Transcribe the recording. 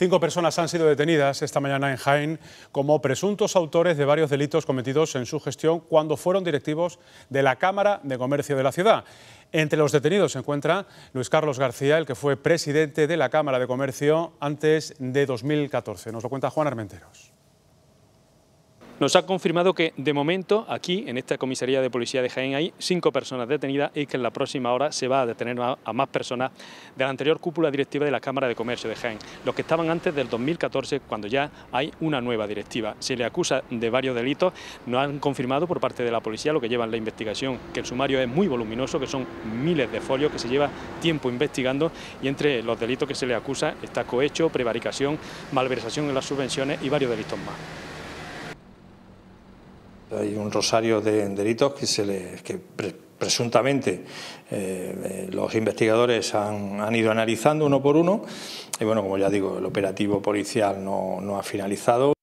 Cinco personas han sido detenidas esta mañana en Jaén como presuntos autores de varios delitos cometidos en su gestión cuando fueron directivos de la Cámara de Comercio de la ciudad. Entre los detenidos se encuentra Luis Carlos García, el que fue presidente de la Cámara de Comercio antes de 2014. Nos lo cuenta Juan Armenteros nos ha confirmado que de momento aquí en esta comisaría de policía de Jaén hay cinco personas detenidas y que en la próxima hora se va a detener a más personas de la anterior cúpula directiva de la Cámara de Comercio de Jaén, los que estaban antes del 2014 cuando ya hay una nueva directiva. Se le acusa de varios delitos, nos han confirmado por parte de la policía lo que llevan la investigación, que el sumario es muy voluminoso, que son miles de folios que se lleva tiempo investigando y entre los delitos que se le acusa está cohecho, prevaricación, malversación en las subvenciones y varios delitos más. Hay un rosario de delitos que, se le, que presuntamente eh, los investigadores han, han, ido analizando uno por uno y bueno, como ya digo, el operativo policial no, no ha finalizado.